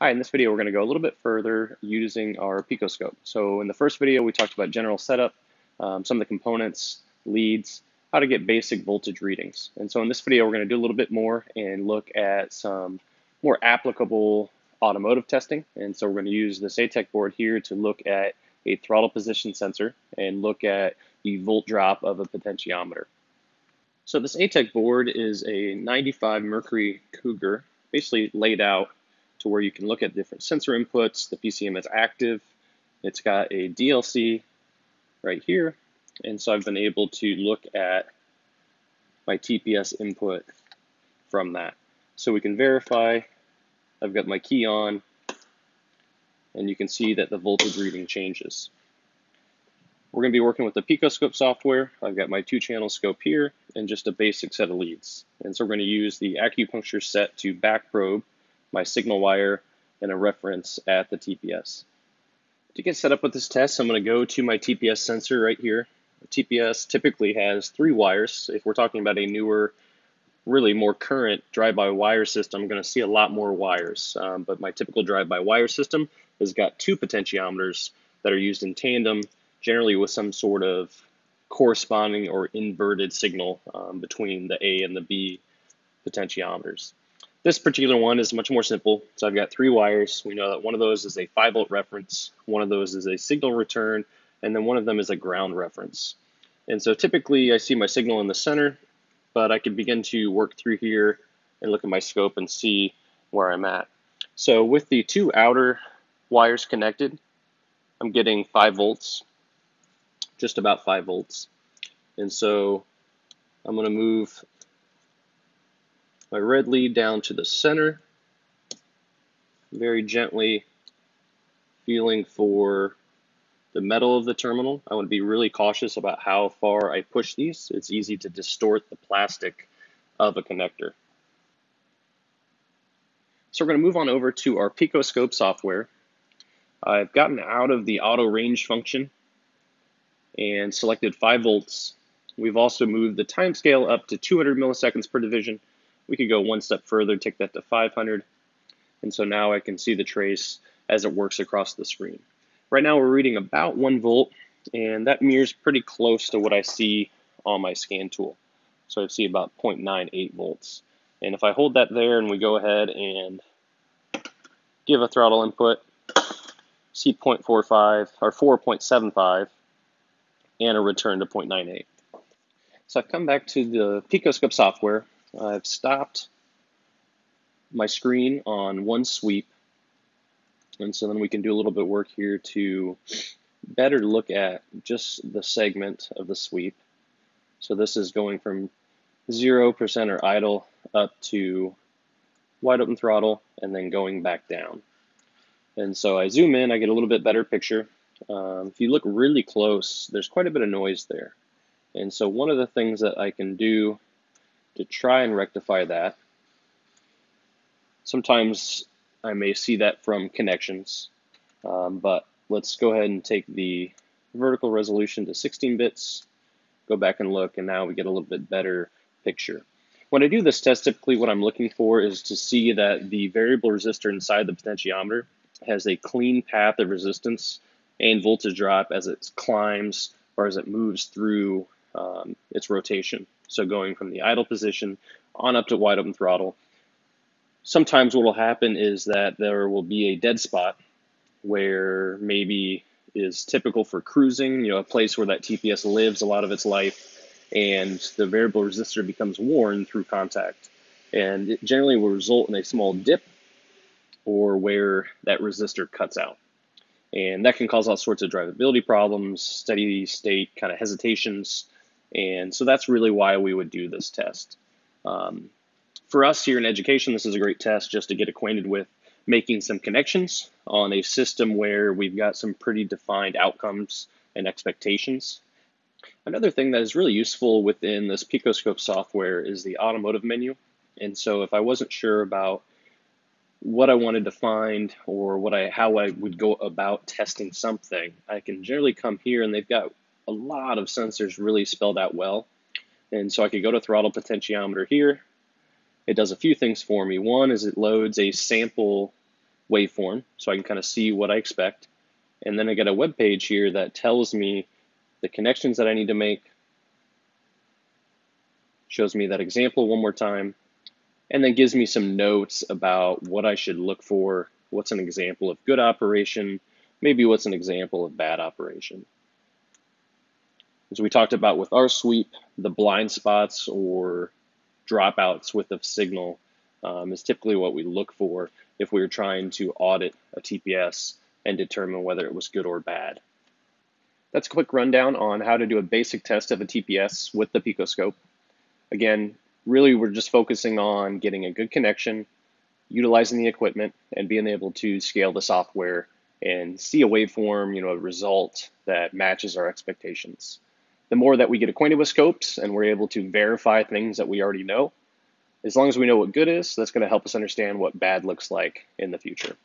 Hi, in this video, we're going to go a little bit further using our picoscope. So in the first video, we talked about general setup, um, some of the components, leads, how to get basic voltage readings. And so in this video, we're going to do a little bit more and look at some more applicable automotive testing. And so we're going to use this A-Tech board here to look at a throttle position sensor and look at the volt drop of a potentiometer. So this A-Tech board is a 95 Mercury Cougar, basically laid out to where you can look at different sensor inputs. The PCM is active. It's got a DLC right here. And so I've been able to look at my TPS input from that. So we can verify I've got my key on and you can see that the voltage reading changes. We're going to be working with the Picoscope software. I've got my two channel scope here and just a basic set of leads. And so we're going to use the acupuncture set to back probe my signal wire, and a reference at the TPS. To get set up with this test, I'm going to go to my TPS sensor right here. TPS typically has three wires. If we're talking about a newer, really more current drive-by-wire system, I'm going to see a lot more wires. Um, but my typical drive-by-wire system has got two potentiometers that are used in tandem, generally with some sort of corresponding or inverted signal um, between the A and the B potentiometers. This particular one is much more simple. So I've got three wires. We know that one of those is a 5 volt reference, one of those is a signal return, and then one of them is a ground reference. And so typically I see my signal in the center, but I can begin to work through here and look at my scope and see where I'm at. So with the two outer wires connected, I'm getting 5 volts, just about 5 volts. And so I'm going to move my red lead down to the center, very gently feeling for the metal of the terminal. I want to be really cautious about how far I push these. It's easy to distort the plastic of a connector. So we're going to move on over to our Picoscope software. I've gotten out of the auto range function and selected 5 volts. We've also moved the time scale up to 200 milliseconds per division we could go one step further, take that to 500. And so now I can see the trace as it works across the screen. Right now we're reading about one volt, and that mirrors pretty close to what I see on my scan tool. So I see about 0.98 volts. And if I hold that there and we go ahead and give a throttle input, see 0.45 or 4.75 and a return to 0.98. So I've come back to the Picoscope software I've stopped my screen on one sweep. And so then we can do a little bit of work here to better look at just the segment of the sweep. So this is going from 0% or idle up to wide open throttle and then going back down. And so I zoom in, I get a little bit better picture. Um, if you look really close, there's quite a bit of noise there. And so one of the things that I can do to try and rectify that. Sometimes I may see that from connections, um, but let's go ahead and take the vertical resolution to 16 bits, go back and look, and now we get a little bit better picture. When I do this test, typically what I'm looking for is to see that the variable resistor inside the potentiometer has a clean path of resistance and voltage drop as it climbs or as it moves through um, its rotation. So going from the idle position on up to wide open throttle. Sometimes what will happen is that there will be a dead spot where maybe is typical for cruising, you know, a place where that TPS lives a lot of its life, and the variable resistor becomes worn through contact. And it generally will result in a small dip or where that resistor cuts out. And that can cause all sorts of drivability problems, steady state kind of hesitations, and so that's really why we would do this test. Um, for us here in education, this is a great test just to get acquainted with making some connections on a system where we've got some pretty defined outcomes and expectations. Another thing that is really useful within this Picoscope software is the automotive menu. And so if I wasn't sure about what I wanted to find or what I how I would go about testing something, I can generally come here and they've got a lot of sensors really spelled out well. And so I could go to throttle potentiometer here. It does a few things for me. One is it loads a sample waveform so I can kind of see what I expect. And then I get a web page here that tells me the connections that I need to make, shows me that example one more time, and then gives me some notes about what I should look for, what's an example of good operation, maybe what's an example of bad operation. As we talked about with our sweep, the blind spots or dropouts with a signal um, is typically what we look for if we are trying to audit a TPS and determine whether it was good or bad. That's a quick rundown on how to do a basic test of a TPS with the Picoscope. Again, really we're just focusing on getting a good connection, utilizing the equipment, and being able to scale the software and see a waveform, you know, a result that matches our expectations. The more that we get acquainted with scopes and we're able to verify things that we already know, as long as we know what good is, that's going to help us understand what bad looks like in the future.